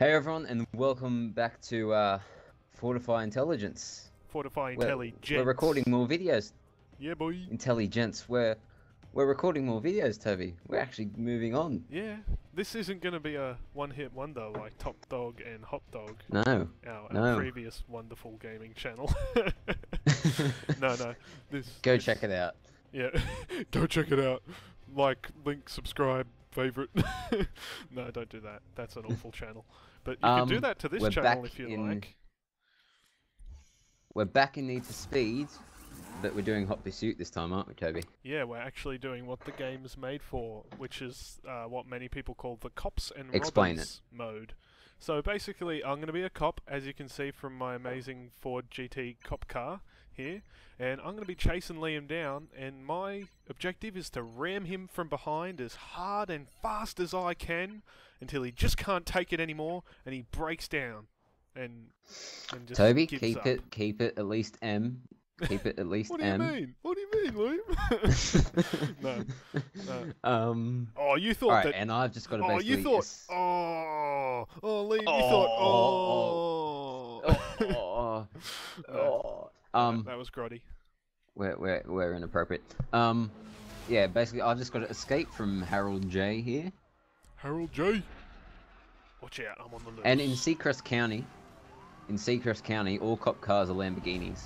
Hey everyone, and welcome back to uh, Fortify Intelligence. Fortify We're- We're recording more videos. Yeah, boy. Intelligence. We're we're recording more videos, Toby. We're actually moving on. Yeah. This isn't going to be a one-hit wonder like Top Dog and Hot Dog, No. our, our No. previous wonderful gaming channel. no, no. This. Go this- check it out. Yeah. Go check it out. Like, link, subscribe, favorite. no, don't do that. That's an awful channel. But you can do Um, that to this channel if you in- like. We're back in Need for Speed, but we're doing Hot Pursuit this time, aren't we, Toby? Yeah, we're actually doing what the game is made for, which is uh, what many people call the cops and Explain robbers mode. So basically, I'm going to be a cop, as you can see from my amazing Ford GT cop car here, and I'm going to be chasing Liam down, and my objective is to ram him from behind as hard and fast as I can until he just can't take it anymore, and he breaks down, and, and just Toby, keep up. it keep it at least M. Keep it at least What do you M. mean? What do you mean, Liam? no. no. Um. Oh, you thought Alright, that and I've just got to Oh, you thought. es- Oh, oh, Liam, you Oh, thought. Oh. oh, No, oh. that- Um. that was grotty. We're, we're, we're inappropriate. Um, yeah, basically, I've just got to escape from Harold J here. Harold J. Watch out, I'm on the loose. And in Seacrest County, in Seacrest County, all cop cars are Lamborghinis.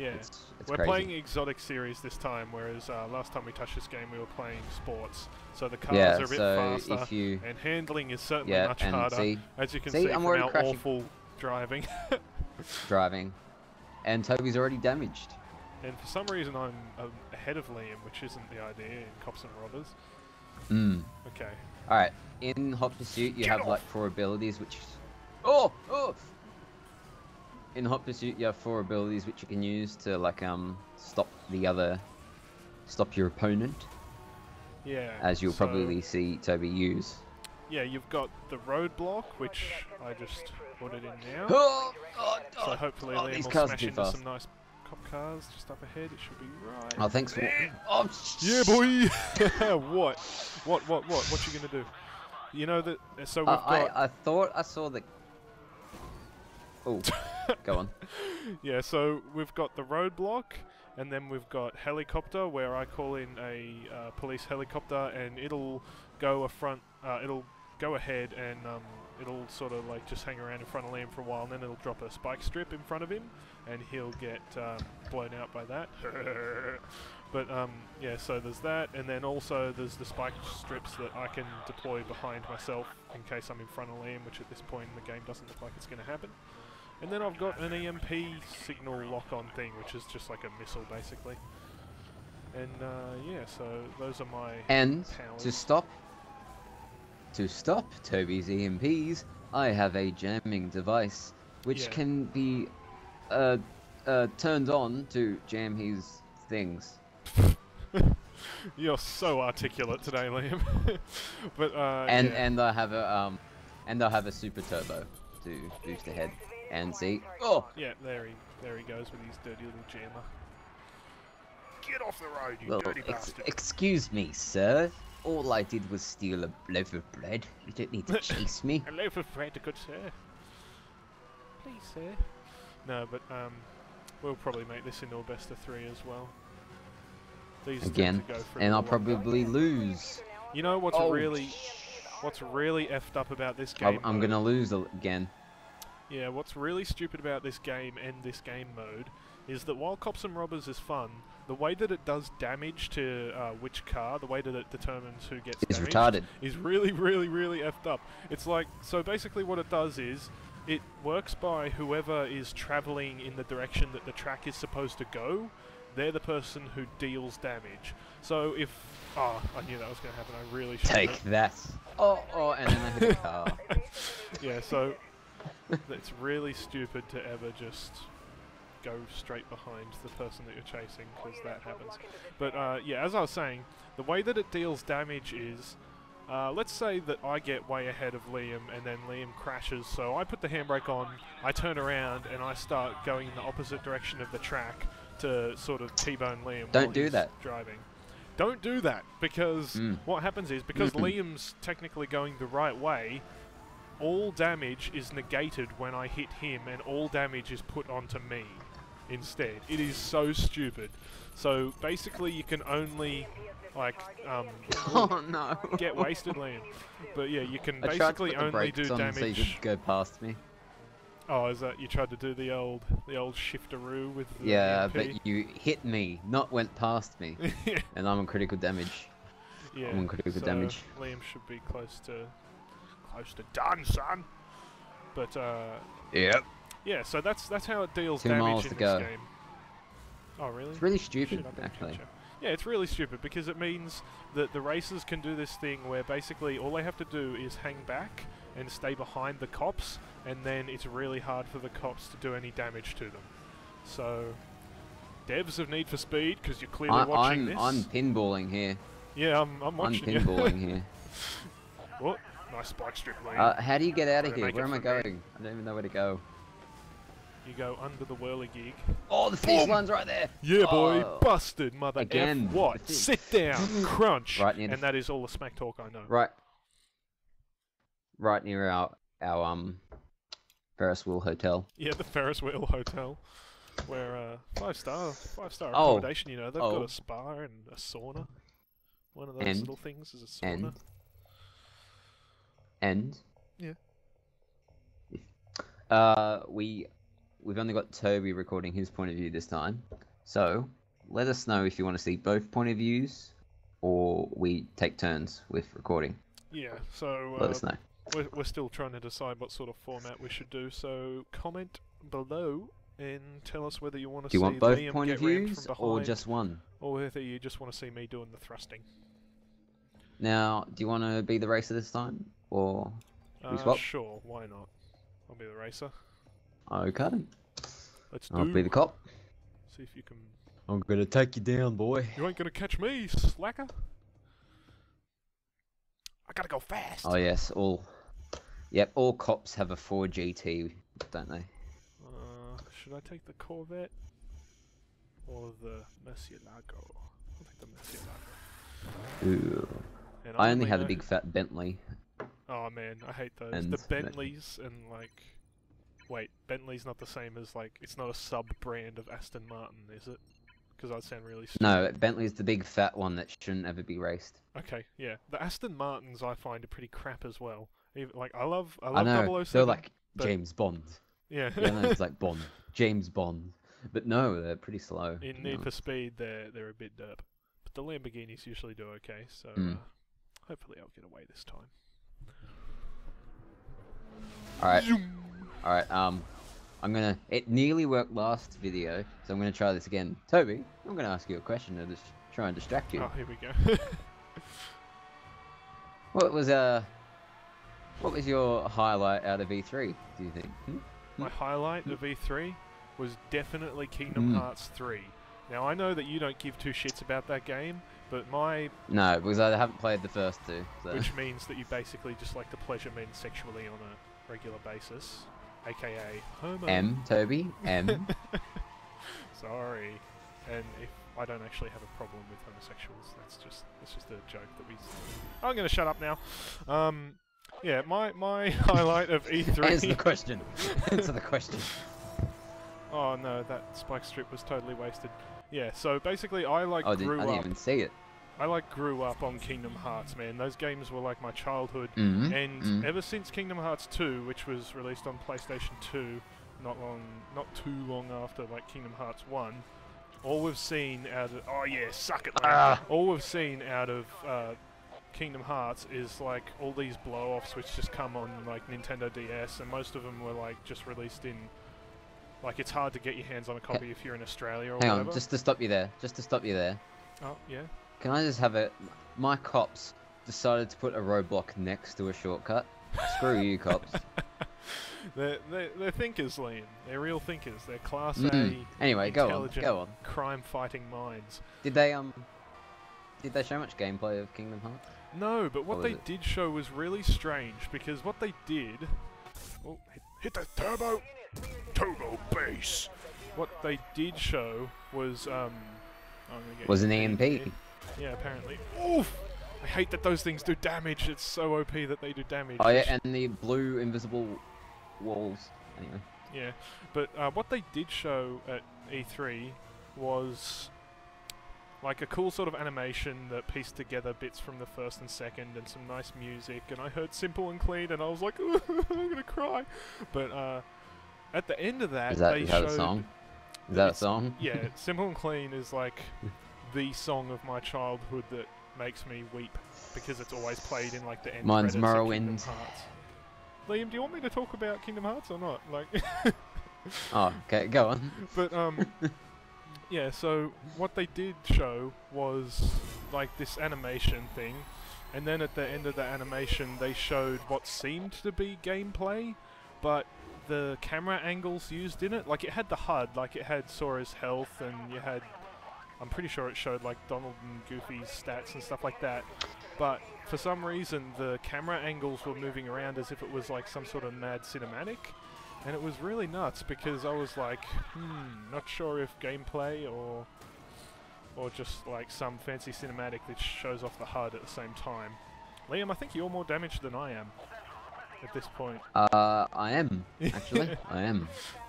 Yeah, It's, it's we're crazy. playing exotic series this time, whereas uh, last time we touched this game, we were playing sports. So the cars yeah, are a bit so faster, you, and handling is certainly yeah, much harder, see, as you can see, see, I'm from our crashing. awful driving. driving, and Toby's already damaged. and for some reason, I'm um, ahead of Liam, which isn't the idea in Cops and Robbers. Mm. Okay. Alright, in Hot Pursuit, you Get have like four abilities, which. Oh! Oh! In Hot Pursuit, you have four abilities which you can use to like um stop the other, stop your opponent, Yeah. as you'll so- probably see Toby use. Yeah, you've got the roadblock, which I just put it in now. Oh, So oh, hopefully oh, Liam these will cars are smash too into fast. some nice cop cars just up ahead. It should be right. Oh, thanks for. Oh, Yeah, boy. what? What? What? What? What you gonna do? You know that. So we've Uh, got. I I thought I saw the. Oh, go on. Yeah. So we've got the roadblock, and then we've got helicopter, where I call in a uh, police helicopter, and it'll go a front. Uh, it'll go ahead, and um, it'll sort of like just hang around in front of Liam for a while, and then it'll drop a spike strip in front of him, and he'll get um, blown out by that. but um, yeah, so there's that, and then also there's the spike strips that I can deploy behind myself in case I'm in front of Liam, which at this point in the game doesn't look like it's going to happen. And then I've got an EMP signal lock-on thing, which is just like a missile, basically. And uh, yeah, so those are my And to stop. To stop Toby's EMPs, I have a jamming device which Yeah. can be uh, uh, turned on to jam his things. You're so articulate today, Liam. but uh, and yeah. and I have a um, and I have a super turbo to boost ahead. And see, oh, yeah, there he there he goes with his dirty little jammer. Get off the road, you well, dirty ex- bastard! excuse me, sir. All I did was steal a loaf of bread. You don't need to chase me. A loaf of bread, good sir. Please, sir. No, but um, we'll probably make this into a best of three as well. These Again, to go for and I'll little longer. probably lose. You know what's Oh, really what's really effed up about this I'm, game? I'm gonna lose again. Yeah, what's really stupid about this game and this game mode is that while Cops and Robbers is fun, the way that it does damage to uh, which car, the way that it determines who gets It's damaged, retarded. is really, really, really effed up. It's like so basically what it does is it works by whoever is traveling in the direction that the track is supposed to go. They're the person who deals damage. So if oh, I knew that was going to happen. I really should. Take that. Oh, oh, and then I hit a car. Yeah, so it's really stupid to ever just go straight behind the person that you're chasing because that happens. But uh, yeah, as I was saying, the way that it deals damage is. Uh, let's say that I get way ahead of Liam and then Liam crashes, so I put the handbrake on, I turn around and I start going in the opposite direction of the track to sort of T-bone Liam. Don't while do he's that. Driving. Don't do that because Mm. what happens is because Liam's technically going the right way, all damage is negated when I hit him, and all damage is put onto me instead. It is so stupid. So basically, you can only like um, Oh no. get wasted, Liam. But yeah, you can I tried to basically put the only do brakes on so you damage. could go past me. Oh, is that you tried to do the old the old shifteroo with the Yeah, EMP? but you hit me, not went past me, and I'm on critical damage. yeah. I'm on critical so damage. Liam should be close to close to done, son. But uh, Yep. yeah, so that's that's how it deals Two damage in this go. game. Oh really? It's really stupid, better actually. Yeah, it's really stupid because it means that the racers can do this thing where basically all they have to do is hang back and stay behind the cops, and then it's really hard for the cops to do any damage to them. So, devs of Need for Speed, because you're clearly I, watching I'm this. I'm pinballing here. yeah, I'm, I'm I'm watching you. pinballing here. oh, nice spike strip lane. Uh, how do you get out of here? Where am I going? I don't even know where to go. you go under the whirly gig. Oh, the finish one's right there. Yeah, boy, Oh. busted, mother Again, F. What? Sit down, crunch. Right near and that is all the smack talk I know. Right. Right near our our um Ferris wheel hotel. Yeah, the Ferris wheel hotel, where uh, five star, five star Oh. accommodation. You know, they've Oh. got a spa and a sauna. One of those And- little things is a sauna. And and Yeah. Uh, we we've only got Toby recording his point of view this time, so let us know if you want to see both point of views, or we take turns with recording. Yeah, so Let uh, us know. we're, we're still trying to decide what sort of format we should do. So comment below and tell us whether you want to Do you see want both Liam point of views from or just one? or whether you just want to see me doing the thrusting. Now, do you want to be the racer this time, or we Uh, swap? sure, why not? I'll be the racer. okay? Let's I'll do. be the cop. See if you can. I'm gonna take you down, boy. You ain't gonna catch me, slacker. I gotta go fast. Oh yes, all. Yep, all cops have a Ford GT, don't they? Uh, should I take the Corvette or the Murcielago? I'll take the Murcielago. Ooh. And I only only had a big fat Bentley. Oh man, I hate those. and the that- Bentleys and like, wait, Bentley's not the same as like, it's not a sub brand of Aston Martin, is it? Because I'd sound really stupid. No, Bentley's the big fat one that shouldn't ever be raced. Okay, yeah, the Aston Martins I find are pretty crap as well. Even, like I love, I I love know, 007. they're like but- James Bond. yeah. Yeah, no, it's like Bond. James Bond. But no, they're pretty slow. In Need for. Speed, they're they're a bit derp, but the Lamborghinis usually do okay. So Mm. uh, hopefully I'll get away this time. Alright, alright, um, I'm gonna. It nearly worked last video, so I'm gonna try this again. Toby, I'm gonna ask you a question to just try and distract you. Oh, here we go. What was, uh. What was your highlight out of E3, do you think? Hmm? My highlight of E3 was definitely Kingdom Mm. Hearts 3. Now I know that you don't give two shits about that game, but my No, because I haven't played the first two. So. which means that you basically just like to pleasure men sexually on a regular basis, aka homo. M, Toby, M. Sorry. And if I don't actually have a problem with homosexuals, that's just that's just a joke that we. I'm gonna shut up now. Um, yeah, my my highlight of E3. Answer the E3. question. Answer the question. oh no, that spike strip was totally wasted. Yeah, so basically I like Oh, did, grew I didn't up. even see it. I like grew up on Kingdom Hearts, man. Those games were like my childhood. Mm-hmm. And mm. ever since Kingdom Hearts 2, which was released on PlayStation 2, not long, not too long after like Kingdom Hearts 1, all we've seen out of oh yeah, suck it. Ah. All we've seen out of uh, Kingdom Hearts is like all these blow-offs which just come on like Nintendo DS, and most of them were like just released in. Like it's hard to get your hands on a copy if you're in Australia or Hang whatever. on, just to stop you there. Just to stop you there. Oh yeah. Can I just have it? My cops decided to put a roadblock next to a shortcut. Screw you, cops. They're, they're, they're thinkers, Liam. They're real thinkers. They're Class Mm. A Anyway, go on. Go on. crime-fighting minds. Did they um? Did they show much gameplay of Kingdom Hearts? No, but what they it? did show was really strange because what they did. Oh, hit, hit the turbo! Turbo bass! What they did show was. um. Get Was an EMP. Yeah, apparently. Oof! I hate that those things do damage. It's so OP that they do damage. Oh yeah, and the blue invisible walls. Anyway. Yeah, but uh, what they did show at E3 was like a cool sort of animation that pieced together bits from the first and second and some nice music. And I heard Simple and Clean, and I was like, I'm gonna cry. But uh, at the end of that, Is that, they is that a song? Is that a song? yeah, Simple and Clean is like the song of my childhood that makes me weep because it's always played in like the end Mine's Morrowind. Liam, do you want me to talk about Kingdom Hearts or not? Like. Oh, okay, go on. But um, yeah. So what they did show was like this animation thing, and then at the end of the animation, they showed what seemed to be gameplay, but the camera angles used in it, like it had the HUD, like it had Sora's health, and you had. I'm pretty sure it showed like Donald and Goofy's stats and stuff like that. But for some reason, the camera angles were moving around as if it was like some sort of mad cinematic. And it was really nuts because I was like, hmm, not sure if gameplay or or just like some fancy cinematic that shows off the HUD at the same time. Liam, I think you're more damaged than I am at this point. Uh, I am actually. I am.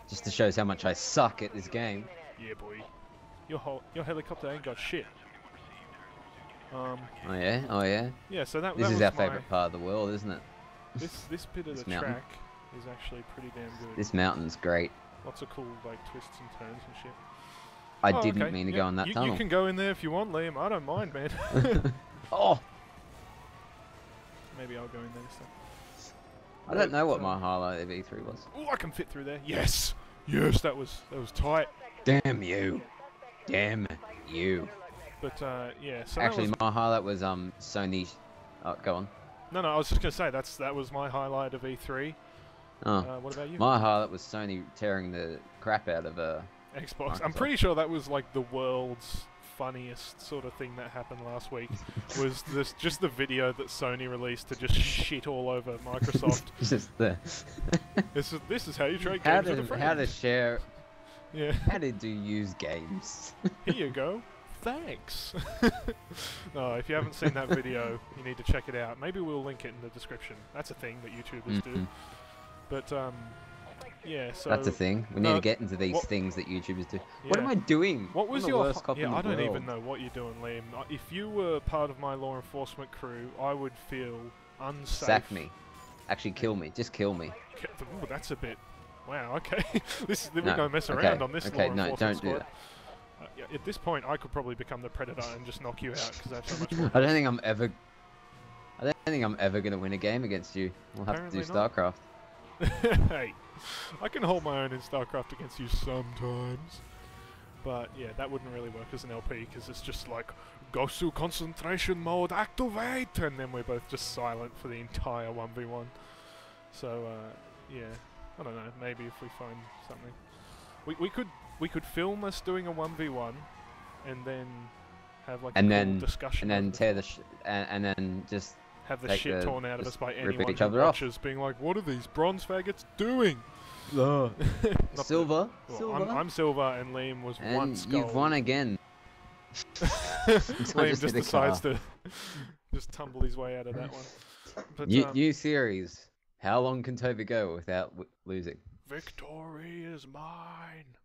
Just to show us how much I suck at this game. Yeah, boy. Your whole your helicopter ain't got shit. Um, Oh yeah. Oh yeah. yeah. So that This that is was our favorite part of the world, isn't it? This this bit of This the mountain. track is actually pretty damn good. This mountain's great. Lots of cool like twists and turns and shit. I Oh, didn't okay. mean to Yeah, go in that you, tunnel. You can go in there if you want, Liam. I don't mind, man. oh, Maybe I'll go in there. So. I don't know what my highlight of E3 was. Oh, I can fit through there. Yes, yes, that was that was tight. Damn you. Damn you. But uh, yeah, so Actually, was, my highlight was um Sony. Oh, go on. no, no, I was just gonna say that's that was my highlight of E3. Oh, Uh, what about you? my highlight was Sony tearing the crap out of uh. Xbox. I'm pretty sure that was like the world's funniest sort of thing that happened last week. was this just the video that Sony released to just shit all over Microsoft? Just the. this is this is how you trade how games with a to friend. how to share? Yeah. How did you use games? Here you go. Thanks. no, if you haven't seen that video, you need to check it out. Maybe we'll link it in the description. That's a thing that YouTubers do. Mhm. But um, yeah. So That's a thing. We need no, to get into these what- things that YouTubers do. What am. I doing? What was your? worst cop yeah, I don't even know what you're doing, Liam. If you were part of my law enforcement crew, I would feel unsafe. Sack me. Actually, kill me. Just kill me. Ooh, that's a bit. Wow. Okay. this is, we No, don't mess okay, around on this okay, law no, don't do that. Uh, yeah, at this point, I could probably become the predator and just knock you out because I have so much more. I don't think I'm ever. I don't think I'm ever gonna win a game against you. We'll have to do. StarCraft. hey, I can hold my own in StarCraft against you sometimes. But yeah, that wouldn't really work as an LP because it's just like Gosu concentration mode activate, and then we're both just silent for the entire one v one. So uh, yeah, I don't know. Maybe if we find something, we we could we could film us doing a one v one, and then have like And a cool then- discussion, And then tear the sh- and, and then just have the shit the- torn out of us by anyone each who other off. watches, being like, "What are these bronze faggots doing?" Ugh. Not silver. Well. I'm, I'm Silver and Liam was and once gold. you've won again. Liam just just decides car. to just tumble his way out of that one. But New, um, new series. How long can Toby go without w- losing? victory is mine.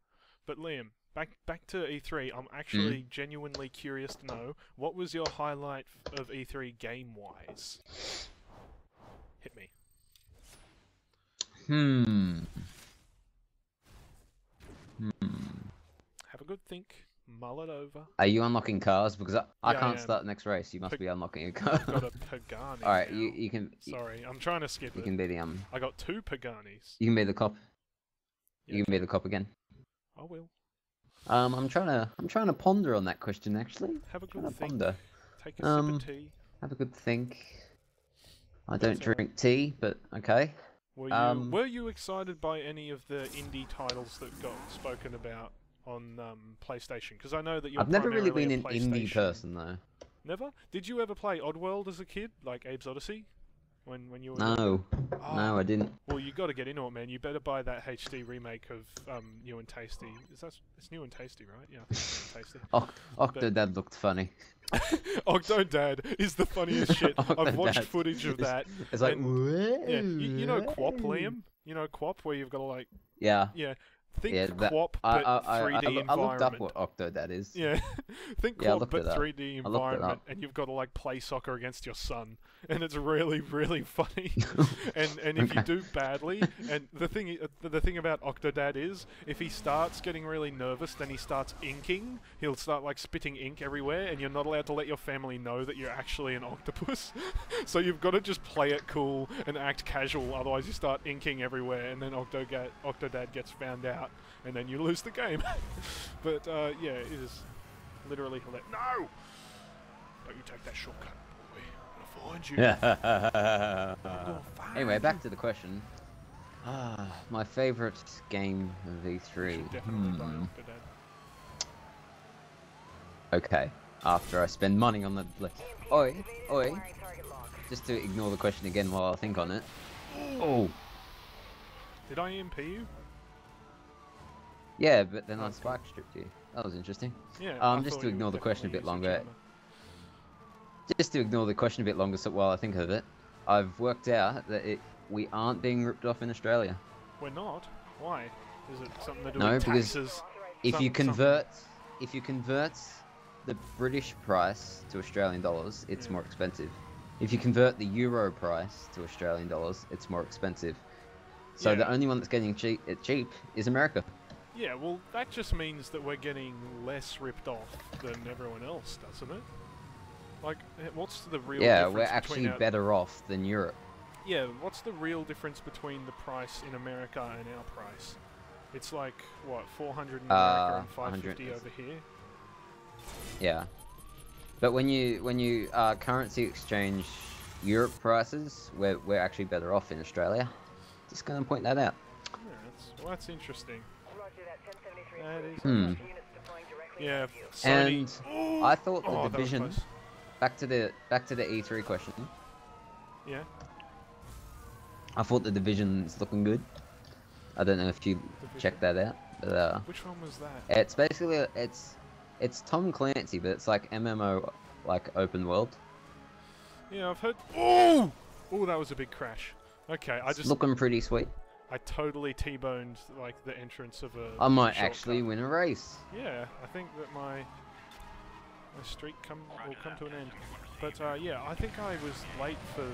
But Liam, back back to E3. I'm actually Mm-hmm. genuinely curious to know what was your highlight of E3 game wise. Hit me. Hmm. Hmm. Have a good think. Mull it over. Are you unlocking cars? Because I, I Yeah, can't am. start the next race. You must Pick- be unlocking a car. I've got a Pagani. All right, you you can Sorry, I'm trying to skip you it. can be the um I got two Paganis. you can be the cop. You can be the cop again. I will. Um, I'm trying to I'm trying to ponder on that question actually. Have a good think. ponder. Take a Um, sip of tea. Have a good think. I don't That's all right. drink tea, but okay. Were you um, were you excited by any of the indie titles that got spoken about on um, PlayStation? Because I know that you're I've never really been an indie person though. Never? Did you ever play Oddworld as a kid, like Abe's Oddysee? When when you were? No, Oh, no, I didn't. Well, you got to get into it, man. You better buy that HD remake of um, New and Tasty. Is that it's New and Tasty, right? Yeah, I think it's New and Tasty. Octodad looked funny. Octodad is the funniest shit. I've watched footage of that. It's like, and- Yeah, you, you know QWOP, Liam? You know QWOP, where you've got to like, Yeah. yeah, think Yeah, that- QWOP, I, but I, I, 3D I, loo- I looked up what Octodad is. Yeah, think Yeah, QWOP, but 3D environment, and you've got to like play soccer against your son, and it's really, really funny. and and if you do badly, and the thing uh, the, the thing about Octodad is, if he starts getting really nervous, then he starts inking. He'll start like spitting ink everywhere, and you're not allowed to let your family know that you're actually an octopus. so you've got to just play it cool and act casual, otherwise you start inking everywhere, and then Octodad Octodad gets found out, and then you lose the game. but uh, yeah, it is literally hilarious. No! Don't you take that shortcut, boy. I'm gonna find you. I'm gonna find anyway, back to the question. Ah, my favorite game of We E3. should definitely buy Hmm. Okay. After I spend money on the. Like, oi, oi. Just to ignore the question again while I think on it. Oh, Did I EMP you? Yeah, but then I Okay. spike stripped you. That was interesting. Yeah. Um, just to ignore the question a bit longer, Just to ignore the question a bit longer so while I think of it, I've worked out that it we aren't being ripped off in Australia. We're not. Why? Is it something to do No, with because- If Some- you something. convert, if you convert the British price to Australian dollars, it's Yeah. more expensive. If you convert the euro price to Australian dollars, it's more expensive. So the only one that's getting cheap, it cheap is America. Yeah, well, that just means that we're getting less ripped off than everyone else, doesn't it? Like, eh, what's the real yeah, difference we're actually our- better off than Europe. Yeah, what's the real difference between the price in America and our price? It's like what, 400 in America Uh, and 550 100 over here. Yeah. But when you when you uh, currency exchange Europe prices, we're we're actually better off in Australia. Just gonna point that out. Yeah, that's, well, that's interesting. Hmm. Yeah. And Ooh! I thought the Oh, division. Back to the back to the E3 question. Yeah, I thought the division's looking good. I don't know if you Division. checked that out, but uh, Which one was that? it's basically it's it's Tom Clancy, but it's like MMO, like open world. Yeah, I've heard. Oh, oh, that was a big crash. Okay, I It's just looking pretty sweet. I totally t-boned like the entrance of a. I might shortcut. actually win a race. Yeah, I think that my my streak come will come to an end. But uh, yeah, I think I was late for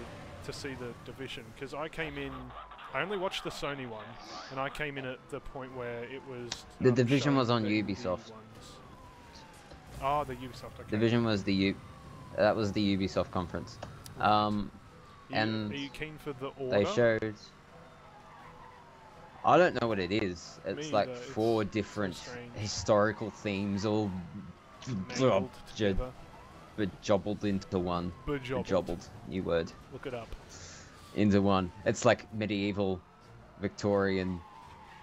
to see the division because I came in. I only watched the Sony one, and I came in at the point where it was. The um, Division was on Ubisoft. ones. Oh, the Ubisoft. Okay. Division was the U, that was the Ubisoft conference. Um, Are you, and are you keen for the order? they showed. I don't know what it is. It's Me like either, four so different strange. historical themes all Mangled j- together. into one. Bejobbled. Jobbled, new word. Look it up. Into one. It's like medieval, Victorian,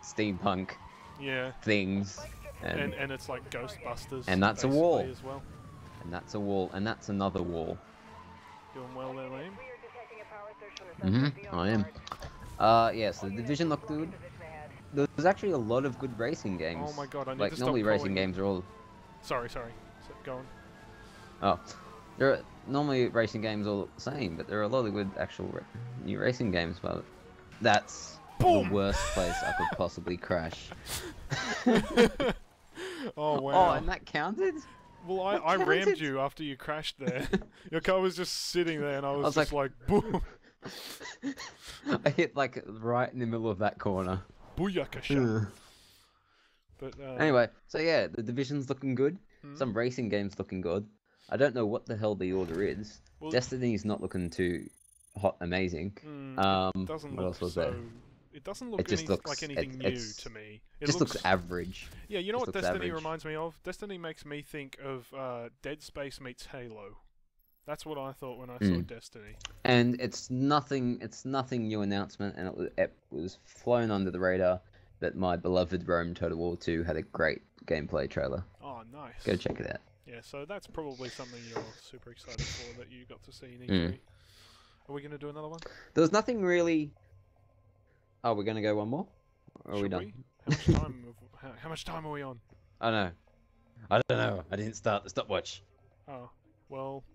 steampunk Yeah, things, and and and it's like Ghostbusters. And that's a wall. as well. and that's a wall, and that's another wall. Doing well there, Liam. Mhm, I am. Uh, yeah. So the division looked good. There's actually a lot of good racing oh games. Oh my god, I need like to stop normally racing games are all. Sorry, sorry. So, go on. Oh, there are normally racing games all the same, but there are a lot of good actual ra- new racing games. But that's Boom! the worst place I could possibly crash. Oh wow. Oh, and that counted. well, I, I rammed you after you crashed there. Your car was just sitting there, and I was, was just like, boom, I hit like right in the middle of that corner. Booyakasha. But uh, Anyway, so yeah, the division's looking good. hmm, Some racing games looking good. I don't know what the hell the order is. well, Destiny's not looking too hot, amazing. mm, Um, it doesn't what else was so. there? It doesn't look just any, looks- like it- anything new to me. It just looks, looks average. Yeah, you know just what Destiny average. reminds me of? Destiny makes me think of uh, Dead Space meets Halo. That's what I thought when I saw Mm. Destiny. And it's nothing. It's nothing new announcement, and it was, it was flown under the radar. that my beloved Rome Total War 2 had a great gameplay trailer. Oh, nice. Go check it out. Yeah, so that's probably something you're super excited for that you got to see in E3. Mm. Are we going to do another one? There was nothing really. Oh, we're gonna go one more. Or are we Should done? How much time? have, how, how much time are we on? I know. I don't know. I didn't start the stopwatch. Oh, Well,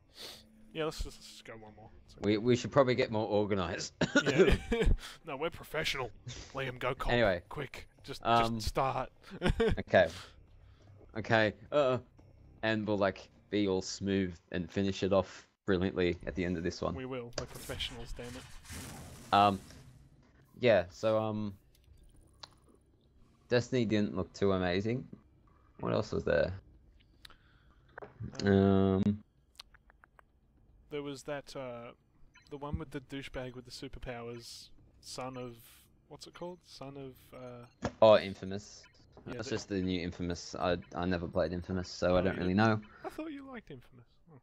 yeah. Let's just, let's just go one more. Okay. We we should probably get more organized. Yeah. no, we're professional. Liam, go cop. Anyway. quick. Just Um, just start. okay. Okay. Uh, and we'll like be all smooth and finish it off brilliantly at the end of this one. we will. We're professionals, damn it. Um, yeah. So um, Destiny didn't look too amazing. What else was there? Um, There was that uh, the one with the douchebag with the superpowers, son of what's it called? Son of uh, oh, Infamous. Yeah, That's the- just the new Infamous. I I never played Infamous, so Oh, I don't you really know. I thought you liked Infamous. Oh.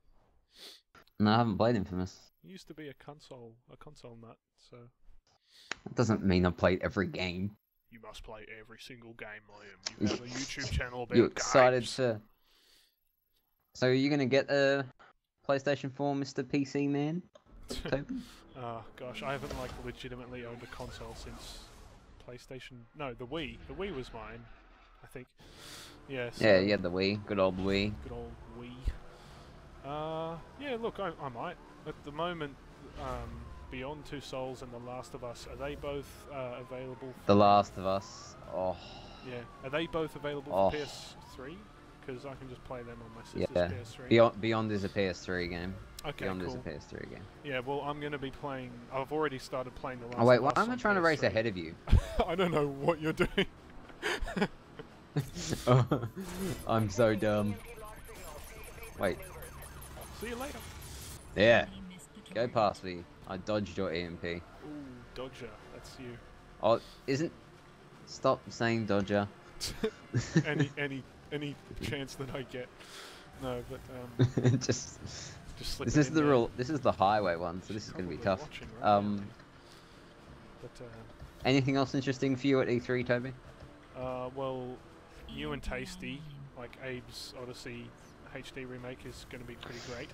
No, I haven't played Infamous. You used to be a console a console nut, so That doesn't mean I've played every game. you must play every single game, Liam. You have a YouTube channel about You're excited games. to? So are you gonna get a PlayStation 4, Mr. PC man? Oh gosh, I haven't like legitimately owned a console since PlayStation. No, the Wii. The Wii was mine, I think. Yeah. So yeah, yeah, the Wii, good old Wii. Good old Wii. Uh, yeah. Look, I, I might. At the moment, um, Beyond Two Souls and The Last of Us are they both uh, available? The Last of Us. Oh, Yeah. Are they both available Oh. for PS3? Because I can just play them on my sister's Yeah. PS3. Beyond Beyond is a PS3 game. okay, Beyond cool. is a PS3 game. Yeah, well, I'm going to be playing. I've already started playing The Last Oh wait, why am I trying to race ahead of you? I don't know what you're doing. Oh, I'm so dumb. Wait, See you later. yeah, go past me. I dodged your EMP. Ooh, Dodger. That's you. Oh, isn't? Stop saying Dodger. any any any chance that I get. No, but um, Just just this is the there. real. This is the highway one, so this is gonna be tough. watching right Um, But anything else interesting for you at E3, Toby? uh, uh, well, you and Tasty, like Abe's Oddysee HD remake, is going to be pretty great.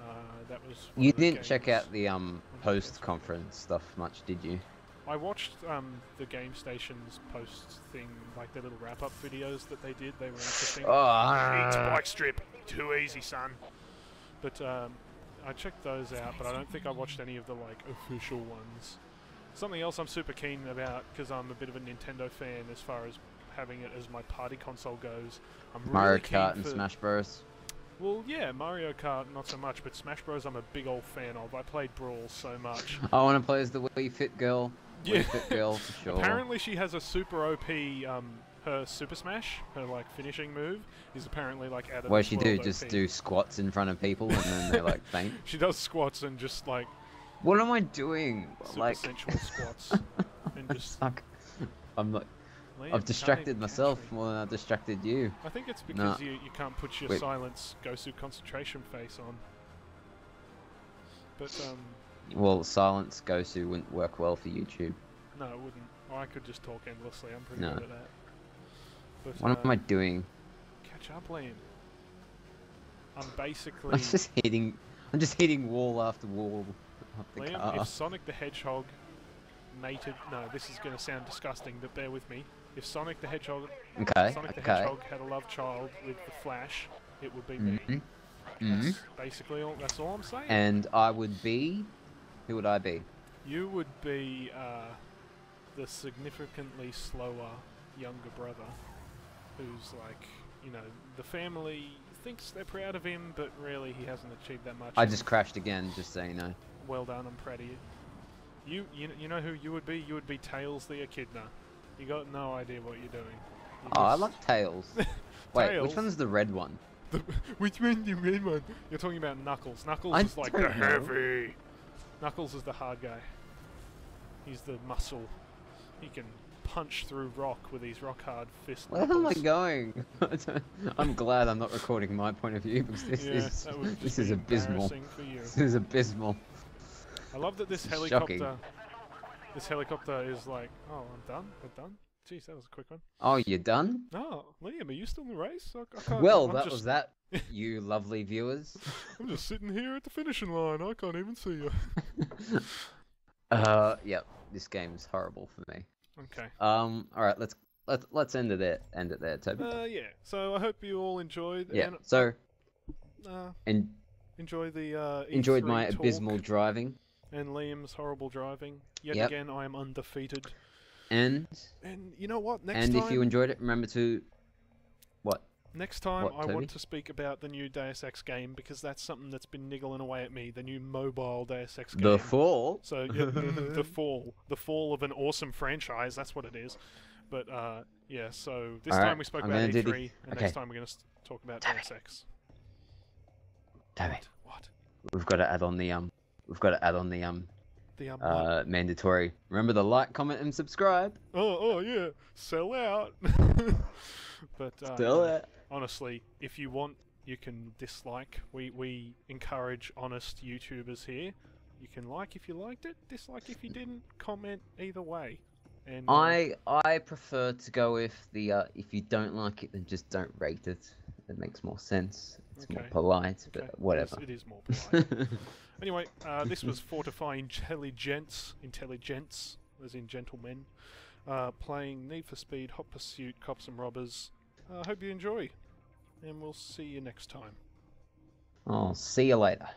Uh, that was. You didn't check out the um PS4. post-conference stuff much, did you? I watched um, the Game Station's post thing, like the little wrap-up videos that they did. They were interesting. Eat Oh, spike strip. Too easy, son. But um, I checked those out, but I don't think I watched any of the like official ones. Something else I'm super keen about because I'm a bit of a Nintendo fan as far as having it as my party console goes. I'm Mario keen Kart and Smash Bros. Well, yeah, Mario Kart not so much, but Smash Bros. I'm a big old fan of. I played Brawl so much. I want to play as the Wii Fit girl. Yeah. Girl sure. Apparently, she has a super OP. Um, her Super Smash, her like finishing move, is apparently like out of Where this she do world just do squats in front of people and then they like faint. She does squats and just like What am I doing? super like sensual squats, and just. suck. I'm like Liam, I've distracted myself more than I've distracted you. I think it's Nah. because you, you can't put your Wait. silence Gosu concentration face on. But um, Well, silence Gosu wouldn't work well for YouTube. no, it wouldn't. I could just talk endlessly. I'm pretty No. good at that. But What uh, am I doing? catch up, Liam. I'm basically I'm just hitting. I'm just hitting wall after wall Liam. car. If Sonic the Hedgehog mated, no, this is going to sound disgusting, but bear with me. If Sonic the Hedgehog, Okay. Sonic the Okay. Hedgehog had a love child with the Flash, it would be me. Mhm. Mhm. That's basically all. That's all I'm saying. And I would be. Who would I be? You would be uh, the significantly slower younger brother, who's like, you know, the family thinks they're proud of him, but really he hasn't achieved that much. I just crashed again, just so you know. well done. I'm proud of you. You, you, you know who you would be? You would be Tails the Echidna. You got no idea what you're doing. You Oh, I like Tails. Wait, Tails? which one's the red one? The, which one the red one? You're talking about Knuckles. Knuckles I is like the know. heavy. Knuckles is the hard guy. He's the muscle. He can punch through rock with his rock hard fist. Where the hell am I going? I'm glad I'm not recording my point of view because this yeah, is this is abysmal. embarrassing For you. This is abysmal. I love that this helicopter. shocking. This helicopter is like, oh, I'm done. We're done. Jeez, that was a quick one. Oh, you're done? No, Liam, are you still in the race? I, I can't. Well, I'm that just, was that, you lovely viewers. I'm just sitting here at the finishing line. I can't even see you. Uh, yep, this game's horrible for me. Okay. Um, all right, let's let's let's end it there. End it there, Toby. Uh, yeah. So I hope you all enjoyed. yeah. And, So uh, and Enjoy the uh, Enjoyed my talk abysmal driving, and Liam's horrible driving. Yet Yep. again, I am undefeated. and And you know what? Next and time, if you enjoyed it, remember to? Next time What, I want to speak about the new Deus Ex game because that's something that's been niggling away at me. The new mobile Deus Ex game. The fall. So yeah, the, the fall, the fall of an awesome franchise. That's what it is. But uh, yeah, so this Alright, time we spoke I'm about gonna do E3, the- and okay. next time we're going to talk about Damn Deus Ex. Damn it. What? We've got to add on the um. We've got to add on the um The um, uh mandatory. Remember the like, comment, and subscribe. oh, oh yeah, sell out. but uh, Still yeah, it. Honestly, if you want, you can dislike. We we encourage honest YouTubers here. You can like if you liked it, dislike if you didn't. Comment either way. And uh, I I prefer to go with the uh, if you don't like it, then just don't rate it. It makes more sense. It's more polite, okay, but whatever. It is, it is more polite. Anyway, uh, this was Fortify Intelligence, Intelligence, as in gentlemen, uh, playing Need for Speed, Hot Pursuit, Cops and Robbers. I hope you enjoy, and we'll see you next time. I'll see you later.